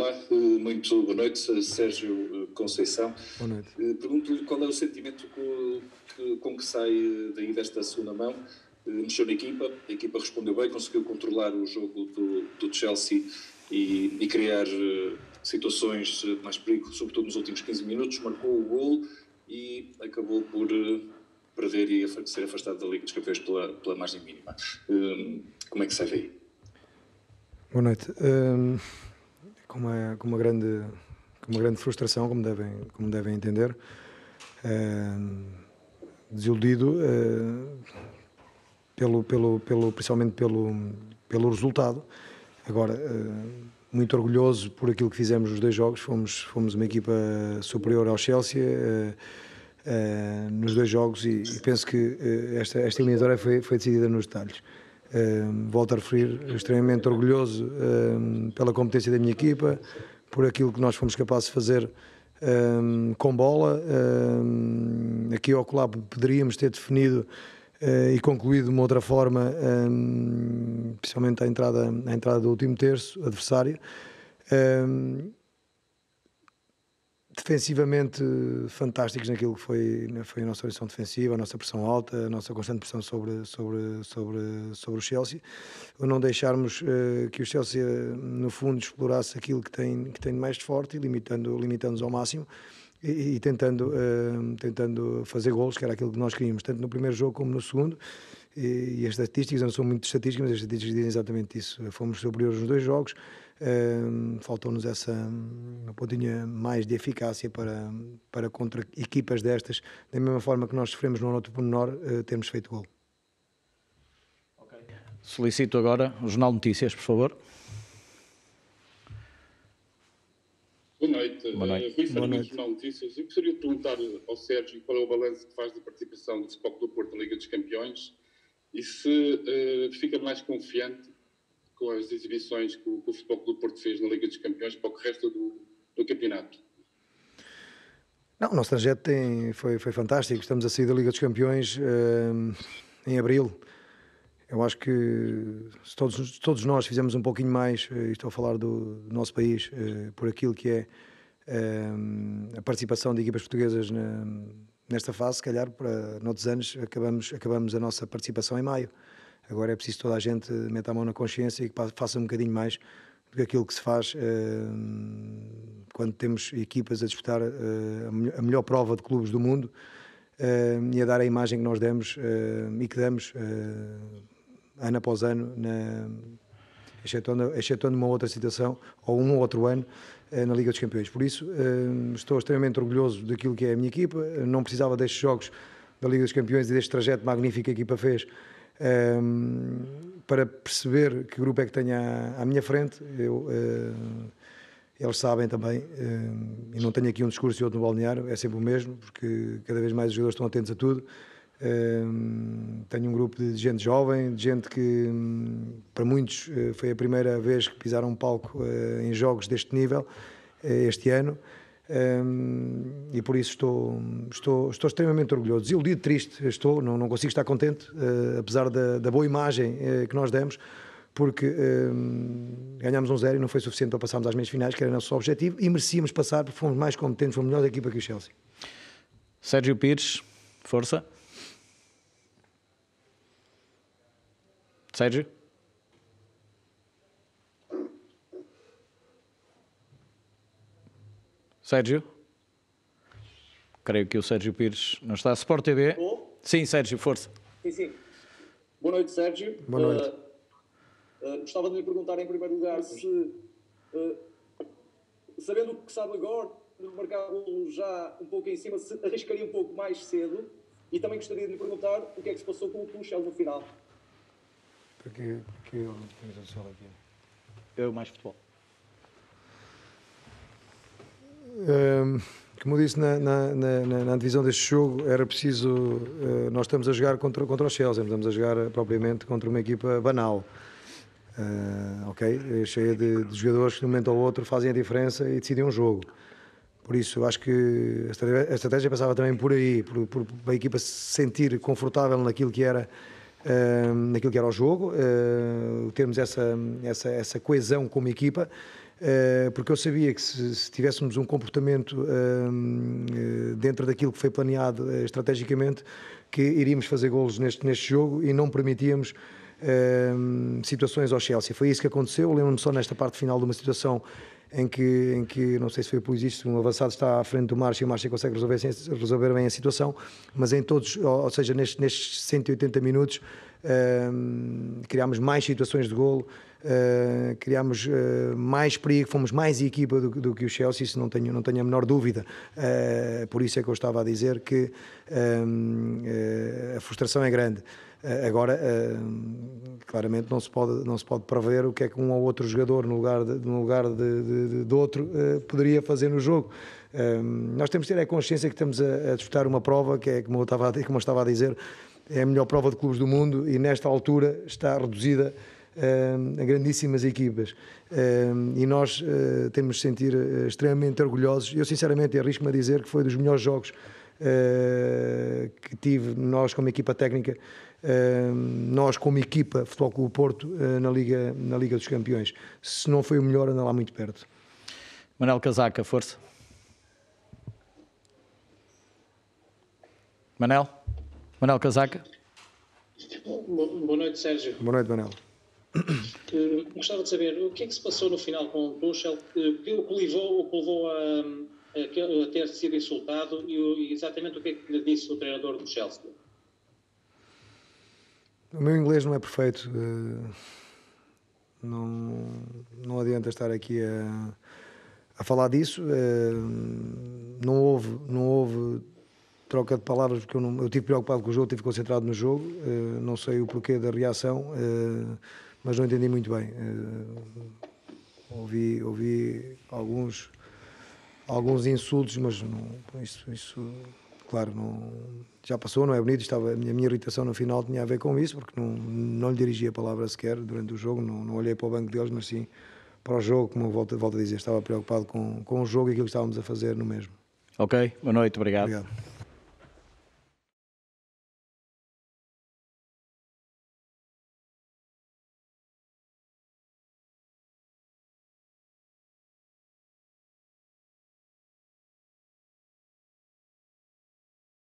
Olá, muito boa noite, Sérgio Conceição. Boa noite. Pergunto-lhe qual é o sentimento com que, com que sai daí desta segunda mão. Mexeu na equipa, a equipa respondeu bem, conseguiu controlar o jogo do, do Chelsea e, e criar situações de mais perigo, sobretudo nos últimos 15 minutos, marcou o gol e acabou por perder e ser afastado da Liga dos Campeões pela, pela margem mínima. Como é que sai daí? Boa noite. Um, com, uma, com, uma grande, com uma grande frustração, como devem, como devem entender. Um, desiludido uh, pelo, pelo, pelo, principalmente pelo, pelo resultado. Agora, uh, muito orgulhoso por aquilo que fizemos nos dois jogos. Fomos, fomos uma equipa superior ao Chelsea. Nos dois jogos e, e penso que esta, esta eliminatória foi, foi decidida nos detalhes. Volto a referir, extremamente orgulhoso pela competência da minha equipa, por aquilo que nós fomos capazes de fazer com bola. aqui ao colar poderíamos ter definido e concluído de uma outra forma, principalmente a entrada, entrada do último terço adversário defensivamente fantásticos naquilo que foi, foi a nossa orientação defensiva, a nossa pressão alta, a nossa constante pressão sobre, sobre, sobre, sobre o Chelsea. O não deixarmos uh, que o Chelsea, no fundo, explorasse aquilo que tem, que tem de mais forte, limitando, limitando-nos ao máximo e, e tentando, uh, tentando fazer golos, que era aquilo que nós queríamos, tanto no primeiro jogo como no segundo. E, e as estatísticas, não são muito estatísticas, mas as estatísticas dizem exatamente isso. Fomos superiores nos dois jogos, faltou-nos essa uma pontinha mais de eficácia para, para contra equipas destas, da mesma forma que nós sofremos no outro pormenor, uh, termos feito gol. Okay. Solicito agora o Jornal Notícias, por favor. Boa noite. Boa noite. Uh, Rui Boa noite. Jornal Notícias. Eu gostaria de perguntar ao Sérgio qual é o balanço que faz da participação do Futebol do Porto na Liga dos Campeões e se uh, fica mais confiante com as exibições que o, que o Futebol do Porto fez na Liga dos Campeões para o que resta do, do campeonato? Não, o nosso trajeto tem, foi, foi fantástico. Estamos a sair da Liga dos Campeões uh, em abril. Eu acho que se todos, todos nós fizemos um pouquinho mais, uh, estou a falar do, do nosso país, uh, por aquilo que é a participação de equipas portuguesas na, nesta fase, se calhar, para noutros anos, acabamos, acabamos a nossa participação em maio. Agora é preciso toda a gente meter a mão na consciência e que faça um bocadinho mais do que aquilo que se faz uh, quando temos equipas a disputar uh, a melhor prova de clubes do mundo uh, e a dar a imagem que nós demos e que damos ano após ano, na, excetuando, excetuando uma outra situação ou um ou outro ano na Liga dos Campeões. Por isso, estou extremamente orgulhoso daquilo que é a minha equipa. Não precisava destes jogos da Liga dos Campeões e deste trajeto magnífico que a equipa fez um, para perceber que grupo é que tenho à, à minha frente. Eu, uh, eles sabem também, uh, e não tenho aqui um discurso e outro no balneário, é sempre o mesmo, porque cada vez mais os jogadores estão atentos a tudo. Uh, tenho um grupo de gente jovem, de gente que, um, para muitos, uh, foi a primeira vez que pisaram um palco uh, em jogos deste nível este ano. Um, e por isso estou, estou, estou extremamente orgulhoso. Desiludido, triste, estou, não, não consigo estar contente, uh, apesar da, da, boa imagem uh, que nós demos, porque um, ganhámos um zero e não foi suficiente para passarmos às meias finais, que era o nosso objetivo, e merecíamos passar porque fomos mais competentes, fomos melhor equipa que o Chelsea. Sérgio Pires, força. Sérgio? Sérgio? Creio que o Sérgio Pires não está. Sport TV? Oh. Sim, Sérgio, força. Sim, sim. Boa noite, Sérgio. Boa noite. Uh, uh, gostava de lhe perguntar, em primeiro lugar, se, uh, sabendo o que sabe agora, de marcar já um pouco em cima, se arriscaria um pouco mais cedo. E também gostaria de lhe perguntar o que é que se passou com o Tuchel no final. Porque, porque eu tenho aqui. Eu mais futebol como eu disse na, na, na, na, divisão deste jogo, era preciso. Uh, nós estamos a jogar contra, contra o Chelsea, estamos a jogar uh, propriamente contra uma equipa banal. Uh, ok? Cheia de, de, jogadores que de um momento ao outro fazem a diferença e decidem um jogo. Por isso, acho que a estratégia, passava também por aí, por, por, a equipa se sentir confortável naquilo que era, naquilo que era o jogo, termos essa, essa, essa coesão como equipa porque eu sabia que se, se tivéssemos um comportamento dentro daquilo que foi planeado estrategicamente, que iríamos fazer golos neste, neste jogo e não permitíamos situações ao Chelsea. Foi isso que aconteceu. Lembro-me só nesta parte final de uma situação em que, em que não sei se foi por isso, um avançado está à frente do Márcio e o Márcio consegue resolver, resolver bem a situação, mas em todos, ou seja, nestes, nestes 180 minutos, criámos mais situações de golo, uh, criámos uh, mais perigo, fomos mais equipa do, do, que o Chelsea, isso não tenho, não tenho a menor dúvida. Uh, por isso é que eu estava a dizer que a frustração é grande. Agora, claramente não se, pode, não se pode prever o que é que um ou outro jogador, no lugar de, no lugar de, de, de outro, poderia fazer no jogo. Nós temos de ter a consciência que estamos a, a disputar uma prova que é, como eu estava, como eu estava a dizer, é a melhor prova de clubes do mundo e nesta altura está reduzida a grandíssimas equipas. E nós eh, temos de sentir eh, extremamente orgulhosos. Eu, sinceramente, arrisco-me a dizer que foi dos melhores jogos eh, que tive, nós como equipa técnica, nós como equipa Futebol Clube Porto, na Liga, na Liga dos Campeões. Se não foi o melhor, anda lá muito perto. Manel Casaca, força. Manel? Manel Casaca? Boa noite, Sérgio. Boa noite, Manel. Uh, gostava de saber o que é que se passou no final com o Tuchel, que o levou, o que levou a, a, a, ter sido insultado e, e, exatamente o que é que lhe disse o treinador do Chelsea. O meu inglês não é perfeito. Uh, não, não adianta estar aqui a, a falar disso. Uh, não houve, não houve troca de palavras porque eu, não, eu estive preocupado com o jogo, estive concentrado no jogo. não sei o porquê da reação mas não entendi muito bem. Uh, ouvi, ouvi alguns, alguns insultos, mas não, isso, isso, claro, não, já passou, não é bonito. Estava, a, minha, a minha irritação no final tinha a ver com isso, porque não, não lhe dirigi a palavra sequer durante o jogo, não, não olhei para o banco deles, mas sim para o jogo, como volto, volto a dizer, estava preocupado com, com o jogo e aquilo que estávamos a fazer no mesmo. Ok, boa noite, obrigado. obrigado.